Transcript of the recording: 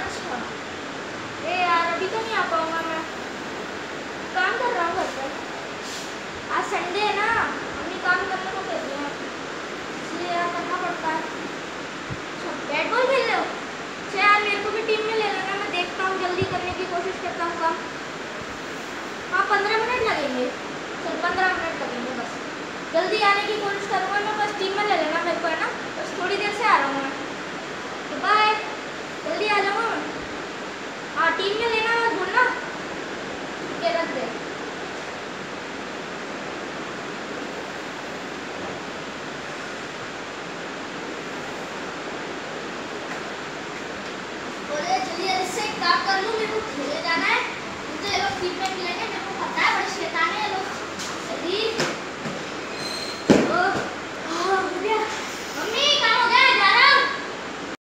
अच्छा। ए यार, अभी तो नहीं आ पाऊँगा मैं। काम कर रहा हूँ घर पर आज संडे है ना, मम्मी काम करने को कहती हैं। इसलिए यार करना पड़ता है। अच्छा बैट बॉल खेल रहे हो? अच्छा यार, मेरे को भी टीम में ले लेना, मैं देखता हूँ, जल्दी करने की कोशिश करता हूँ काम। हाँ पंद्रह मिनट लगेंगे। चल, पंद्रह मिनट लगेंगे बस। जल्दी आने की कोशिश करूँगा, मैं बस टीम में ले लेना मेरे को, है ना? से एक काम कर लूँ मेरे को खेले जाना है। मुझे लोग फीडबैक मिलेंगे